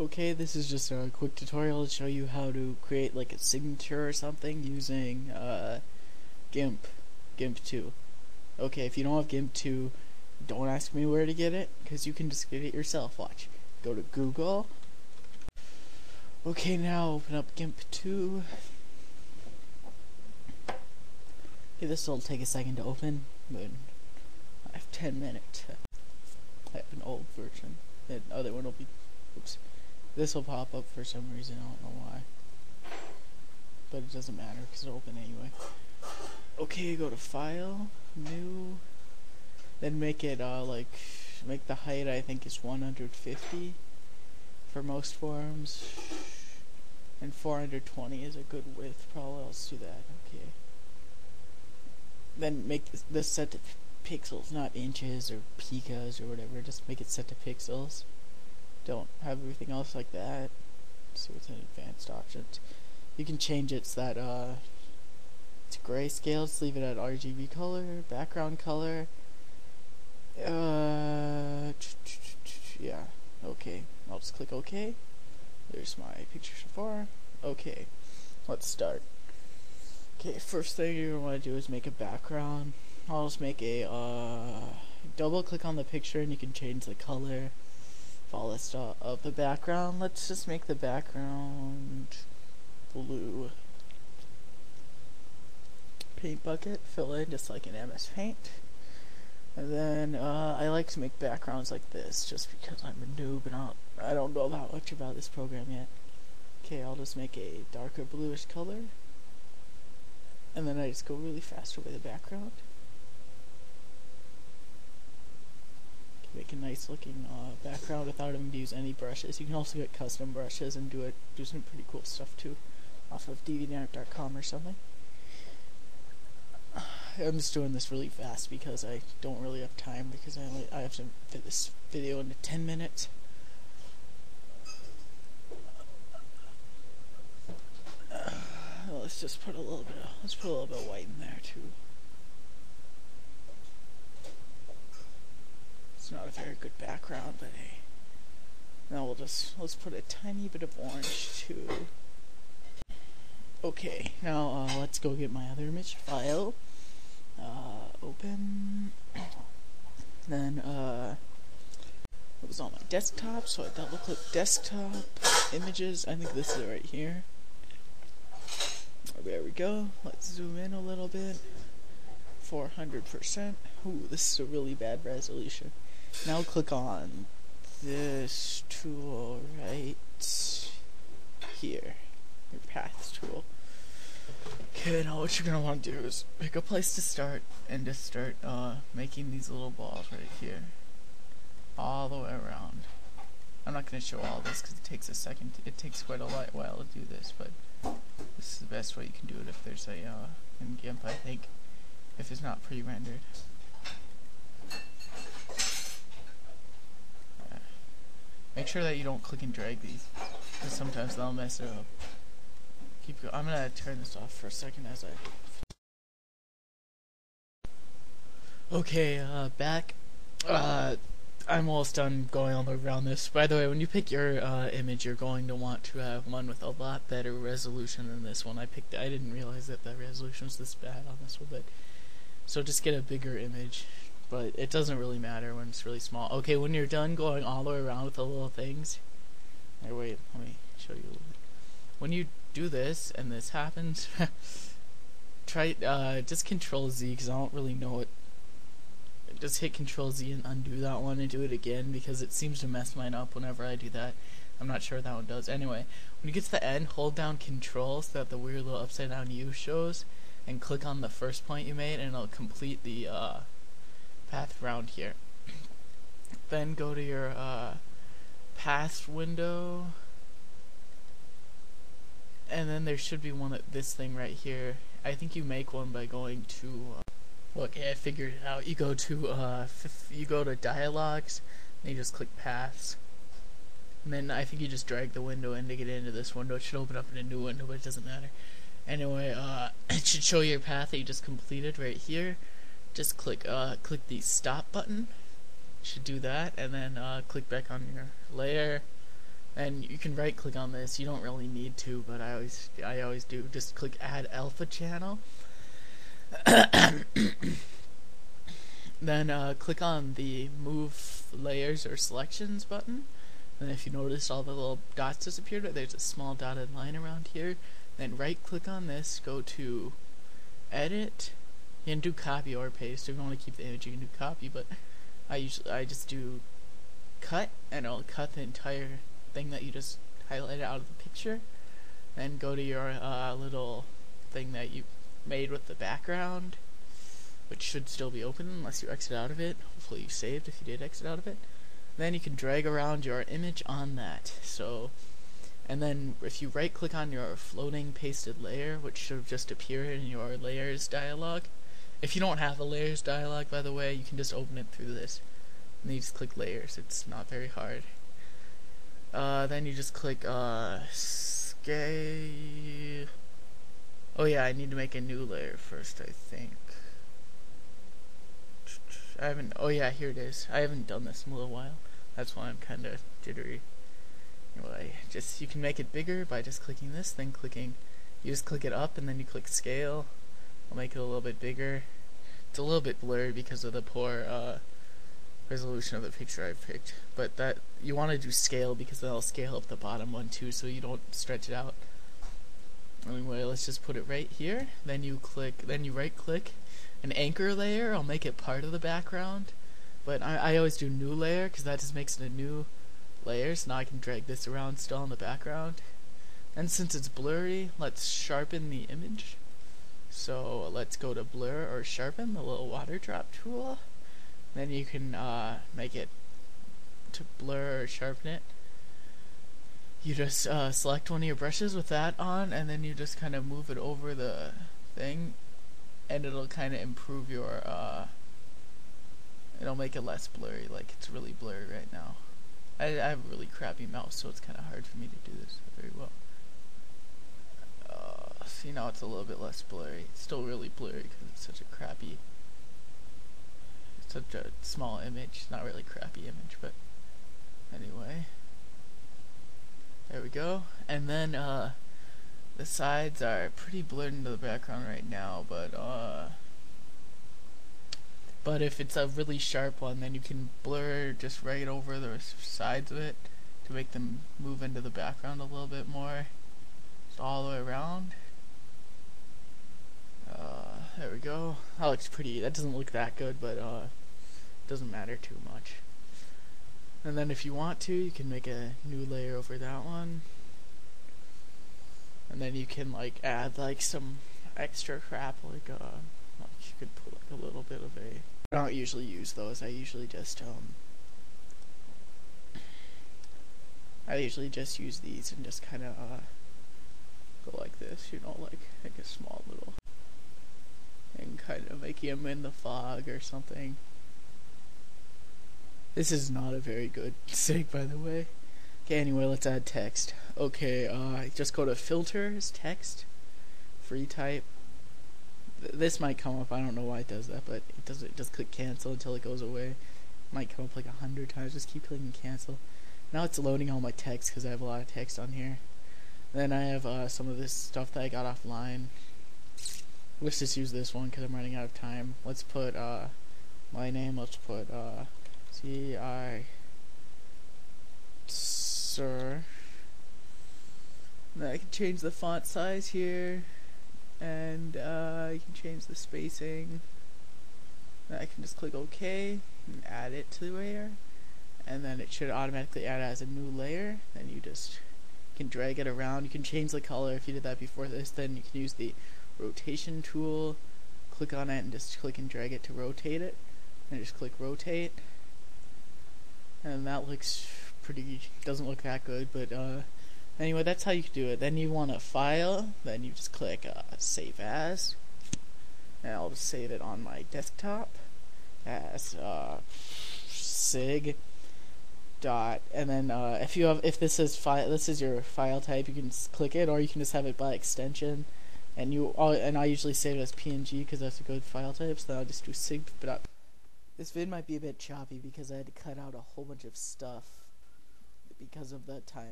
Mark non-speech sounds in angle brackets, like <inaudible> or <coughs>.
Okay, this is just a quick tutorial to show you how to create like a signature or something using uh, GIMP, GIMP 2. Okay, if you don't have GIMP 2, don't ask me where to get it, because you can just get it yourself. Watch. Go to Google. Okay, now open up GIMP 2. Okay, this will take a second to open, but I have 10 minutes. I have an old version. The other one will be. Oops. This will pop up for some reason, I don't know why. But it doesn't matter because it'll open anyway. Okay, go to File, New, then make it uh, like, make the height I think is 150 for most forms, and 420 is a good width, probably let's do that, okay. Then make this set to pixels, not inches or picas or whatever, just make it set to pixels don't have everything else like that. Let's see what's in advanced options. You can change it so that uh, it's grayscale. Just leave it at RGB color, background color. Uh, yeah, okay. I'll just click OK. There's my picture so far. Okay, let's start. Okay, first thing you're gonna want to do is make a background. I'll just make a uh, double click on the picture and you can change the color stuff of the background. Let's just make the background blue. Paint bucket, fill in just like an MS Paint. And then uh, I like to make backgrounds like this just because I'm a noob and I'll, I don't know that much about this program yet. Okay, I'll just make a darker bluish color. And then I just go really fast over the background. Make a nice looking uh, background without having to use any brushes. You can also get custom brushes and do it do some pretty cool stuff too, off of DeviantArt.com or something. I'm just doing this really fast because I don't really have time because I only I have to fit this video into 10 minutes. <sighs> Let's just put a little bit of, let's put a little bit of white in there too. Not a very good background, but hey. Now we'll just, let's put a tiny bit of orange too. Okay, now uh, let's go get my other image file. Uh, open. Then, uh, it was on my desktop, so I double click desktop, images, I think this is right here. There we go. Let's zoom in a little bit. 400%. Ooh, this is a really bad resolution. Now click on this tool right here, your path tool. Okay, now what you're gonna want to do is pick a place to start and just start uh, making these little balls right here, all the way around. I'm not gonna show all this because it takes a second. It takes quite a while to do this, but this is the best way you can do it if there's a uh, in GIMP, I think, if it's not pre-rendered. Make sure that you don't click and drag these, because sometimes they'll mess it up. Keep go I'm gonna turn this off for a second as I. Okay, uh, back. Uh, I'm almost done going all the way around this. By the way, when you pick your uh, image, you're going to want to have one with a lot better resolution than this one. I picked. I didn't realize that the resolution was this bad on this one, but so just get a bigger image but it doesn't really matter when it's really small. Okay, when you're done going all the way around with the little things, hey, wait, let me show you. When you do this and this happens, <laughs> try uh, just Control Z because I don't really know it. Just hit Control Z and undo that one and do it again because it seems to mess mine up whenever I do that. I'm not sure that one does. Anyway, when you get to the end, hold down Control so that the weird little upside down U shows, and click on the first point you made, and it'll complete the uh, path around here. <coughs> then go to your uh, path window, and then there should be one at this thing right here. I think you make one by going to. Uh, okay, I figured it out. You go to uh, you go to dialogues, and you just click paths. And then I think you just drag the window in to get into this window. It should open up in a new window, but it doesn't matter. Anyway, uh, <coughs> it should show your path that you just completed right here just click uh, click the stop button should do that and then uh, click back on your layer and you can right click on this. You don't really need to, but I always I always do. Just click add alpha channel. <coughs> then uh, click on the move layers or selections button. And if you notice all the little dots disappeared, there's a small dotted line around here. Then right click on this, go to edit, you can do copy or paste. If you want to keep the image, you can do copy, but I usually I just do cut, and it'll cut the entire thing that you just highlighted out of the picture. Then go to your uh, little thing that you made with the background, which should still be open unless you exit out of it. Hopefully you saved if you did exit out of it. Then you can drag around your image on that. So, and then if you right click on your floating pasted layer, which should have just appeared in your layers dialog. If you don't have a layers dialog, by the way, you can just open it through this. And you just click layers. It's not very hard. Uh, then you just click uh, scale. Oh yeah, I need to make a new layer first, I think. I haven't. Oh yeah, here it is. I haven't done this in a little while. That's why I'm kind of jittery. Anyway, just you can make it bigger by just clicking this, then clicking. You just click it up, and then you click scale. I'll make it a little bit bigger. It's a little bit blurry because of the poor uh, resolution of the picture I've picked. But that you want to do scale because that'll scale up the bottom one too, so you don't stretch it out. Anyway, let's just put it right here. Then you click. Then you right click an anchor layer. I'll make it part of the background. But I, I always do new layer because that just makes it a new layer. So now I can drag this around still in the background. And since it's blurry, let's sharpen the image. So let's go to blur or sharpen, the little water drop tool. Then you can uh, make it to blur or sharpen it. You just uh, select one of your brushes with that on, and then you just kind of move it over the thing, and it'll kind of improve your. Uh, it'll make it less blurry, like it's really blurry right now. I, I have a really crappy mouse, so it's kind of hard for me to do this very well. See now it's a little bit less blurry. It's still really blurry because it's such a crappy such a small image. Not really crappy image, but anyway. There we go. And then uh, the sides are pretty blurred into the background right now, but uh, but if it's a really sharp one, then you can blur just right over the sides of it to make them move into the background a little bit more. All the way around. Uh, there go. That looks pretty. That doesn't look that good, but uh, doesn't matter too much. And then if you want to, you can make a new layer over that one. And then you can like add like some extra crap like uh like you could put like a little bit of a I don't usually use those. I usually just um I usually just use these and just kind of uh go like this, you know, like like a small little and kind of make him in the fog or something. This is not a very good <laughs> sig, by the way. Okay, anyway, let's add text. Okay, uh, just go to filters, text, free type. Th this might come up. I don't know why it does that, but it does. It just click cancel until it goes away. It might come up like a hundred times. Just keep clicking cancel. Now it's loading all my text because I have a lot of text on here. Then I have uh, some of this stuff that I got offline. Let's just use this one because I'm running out of time. Let's put uh, my name. Let's put uh, C I sir. Now I can change the font size here, and uh, I can change the spacing. I can just click OK and add it to the layer, and then it should automatically add as a new layer. Then you just can drag it around. You can change the color if you did that before this. Then you can use the rotation tool. Click on it and just click and drag it to rotate it. And just click rotate and that looks pretty doesn't look that good but uh, anyway that's how you do it then you want a file then you just click uh, save as and I'll just save it on my desktop as uh, sig dot and then uh, if you have if this is file this is your file type you can just click it or you can just have it by extension and you and I usually save it as PNG because that's a good file type so I'll just do sig dot this vid might be a bit choppy because I had to cut out a whole bunch of stuff because of the time.